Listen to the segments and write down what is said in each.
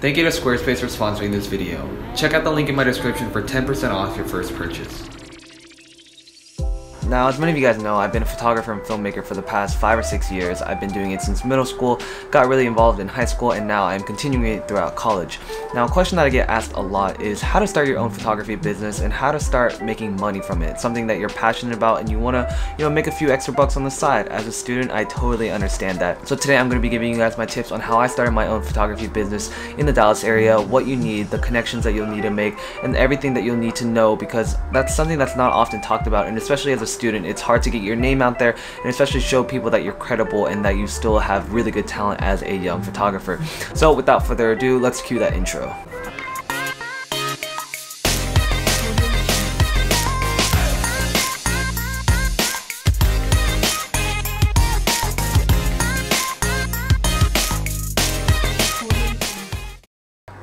Thank you to Squarespace for sponsoring this video. Check out the link in my description for 10% off your first purchase. Now, as many of you guys know, I've been a photographer and filmmaker for the past five or six years. I've been doing it since middle school, got really involved in high school, and now I'm continuing it throughout college. Now, a question that I get asked a lot is how to start your own photography business and how to start making money from it. Something that you're passionate about and you want to, you know, make a few extra bucks on the side. As a student, I totally understand that. So today I'm going to be giving you guys my tips on how I started my own photography business in the Dallas area, what you need, the connections that you'll need to make, and everything that you'll need to know because that's something that's not often talked about, and especially as a student, it's hard to get your name out there and especially show people that you're credible and that you still have really good talent as a young photographer. So without further ado, let's cue that intro.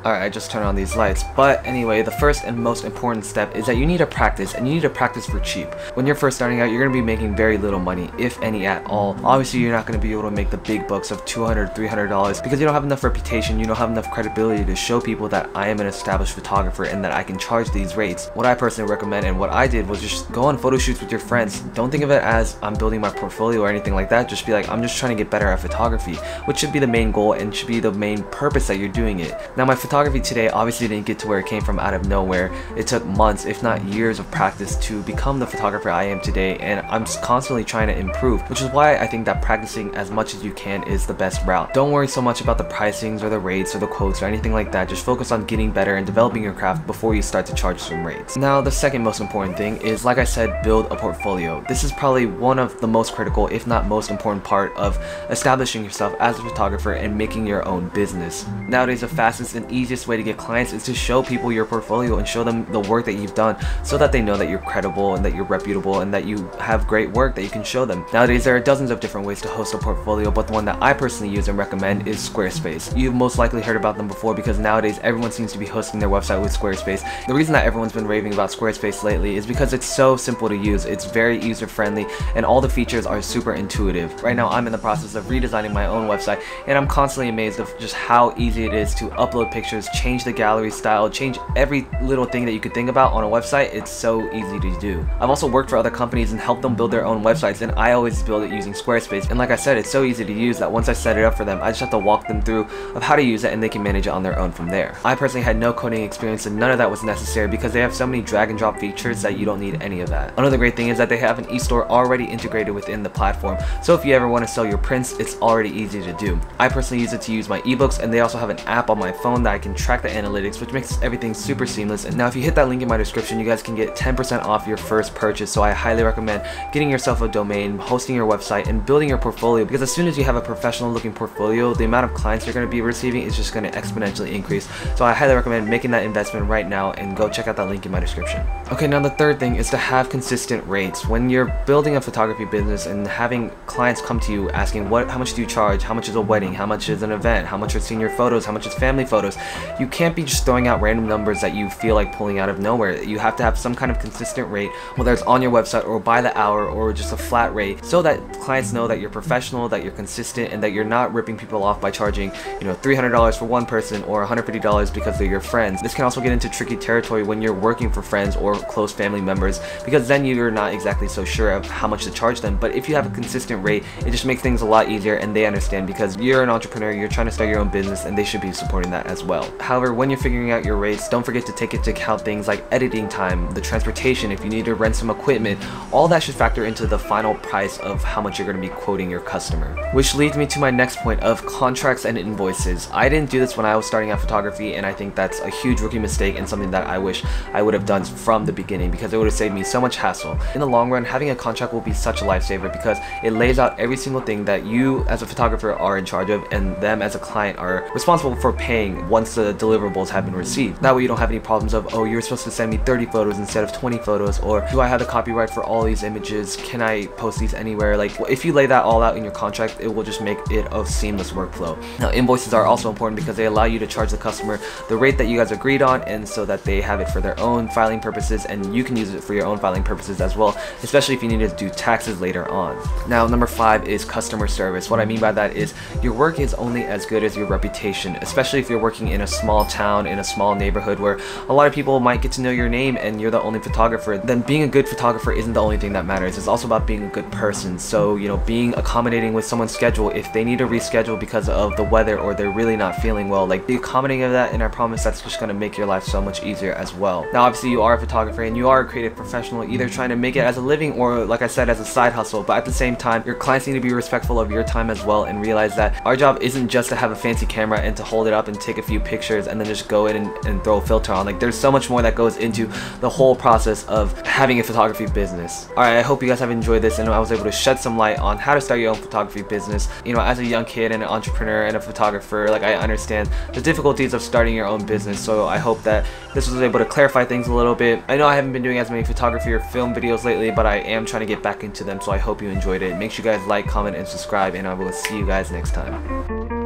Alright, I just turned on these lights. But anyway, the first and most important step is that you need to practice, and you need to practice for cheap. When you're first starting out, you're going to be making very little money, if any at all. Obviously, you're not going to be able to make the big bucks of $200, $300 because you don't have enough reputation, you don't have enough credibility to show people that I am an established photographer and that I can charge these rates. What I personally recommend and what I did was just go on photo shoots with your friends. Don't think of it as I'm building my portfolio or anything like that. Just be like, I'm just trying to get better at photography, which should be the main goal and should be the main purpose that you're doing it. Now, my photography photography today obviously didn't get to where it came from out of nowhere. It took months, if not years of practice to become the photographer I am today and I'm constantly trying to improve, which is why I think that practicing as much as you can is the best route. Don't worry so much about the pricings or the rates or the quotes or anything like that. Just focus on getting better and developing your craft before you start to charge some rates. Now, the second most important thing is, like I said, build a portfolio. This is probably one of the most critical, if not most important part of establishing yourself as a photographer and making your own business. Nowadays, the fastest and easiest way to get clients is to show people your portfolio and show them the work that you've done so that they know that you're credible and that you're reputable and that you have great work that you can show them. Nowadays there are dozens of different ways to host a portfolio but the one that I personally use and recommend is Squarespace. You've most likely heard about them before because nowadays everyone seems to be hosting their website with Squarespace. The reason that everyone's been raving about Squarespace lately is because it's so simple to use, it's very user friendly and all the features are super intuitive. Right now I'm in the process of redesigning my own website and I'm constantly amazed of just how easy it is to upload pictures pictures, change the gallery style, change every little thing that you could think about on a website, it's so easy to do. I've also worked for other companies and helped them build their own websites and I always build it using Squarespace. And like I said, it's so easy to use that once I set it up for them, I just have to walk them through of how to use it and they can manage it on their own from there. I personally had no coding experience and none of that was necessary because they have so many drag and drop features that you don't need any of that. Another great thing is that they have an e-store already integrated within the platform. So if you ever want to sell your prints, it's already easy to do. I personally use it to use my ebooks and they also have an app on my phone that I can can track the analytics, which makes everything super seamless. And now if you hit that link in my description, you guys can get 10% off your first purchase. So I highly recommend getting yourself a domain, hosting your website, and building your portfolio because as soon as you have a professional looking portfolio, the amount of clients you're going to be receiving is just going to exponentially increase. So I highly recommend making that investment right now and go check out that link in my description. Okay, now the third thing is to have consistent rates. When you're building a photography business and having clients come to you asking what how much do you charge, how much is a wedding, how much is an event, how much are senior photos, how much is family photos, you can't be just throwing out random numbers that you feel like pulling out of nowhere. You have to have some kind of consistent rate, whether it's on your website or by the hour or just a flat rate, so that clients know that you're professional, that you're consistent, and that you're not ripping people off by charging, you know, $300 for one person or $150 because they're your friends. This can also get into tricky territory when you're working for friends or close family members because then you're not exactly so sure of how much to charge them. But if you have a consistent rate, it just makes things a lot easier and they understand because you're an entrepreneur, you're trying to start your own business and they should be supporting that as well. However, when you're figuring out your rates, don't forget to take into account things like editing time, the transportation, if you need to rent some equipment, all that should factor into the final price of how much you're going to be quoting your customer. Which leads me to my next point of contracts and invoices. I didn't do this when I was starting out photography and I think that's a huge rookie mistake and something that I wish I would have done from the beginning because it would have saved me so much hassle. In the long run, having a contract will be such a lifesaver because it lays out every single thing that you as a photographer are in charge of and them as a client are responsible for paying once the deliverables have been received. That way you don't have any problems of, oh, you're supposed to send me 30 photos instead of 20 photos, or do I have the copyright for all these images? Can I post these anywhere? Like, if you lay that all out in your contract, it will just make it a seamless workflow. Now, invoices are also important because they allow you to charge the customer the rate that you guys agreed on, and so that they have it for their own filing purposes, and you can use it for your own filing purposes as well, especially if you need to do taxes later on. Now, number five is customer service. What I mean by that is your work is only as good as your reputation, especially if you're working in a small town, in a small neighborhood where a lot of people might get to know your name and you're the only photographer, then being a good photographer isn't the only thing that matters. It's also about being a good person. So, you know, being accommodating with someone's schedule if they need to reschedule because of the weather or they're really not feeling well, like be accommodating of that and I promise that's just gonna make your life so much easier as well. Now, obviously you are a photographer and you are a creative professional, either trying to make it as a living or like I said, as a side hustle, but at the same time, your clients need to be respectful of your time as well and realize that our job isn't just to have a fancy camera and to hold it up and take a few pictures and then just go in and, and throw a filter on. Like there's so much more that goes into the whole process of having a photography business. Alright, I hope you guys have enjoyed this and I was able to shed some light on how to start your own photography business. You know, as a young kid and an entrepreneur and a photographer, like I understand the difficulties of starting your own business. So I hope that this was able to clarify things a little bit. I know I haven't been doing as many photography or film videos lately, but I am trying to get back into them. So I hope you enjoyed it. Make sure you guys like, comment, and subscribe, and I will see you guys next time.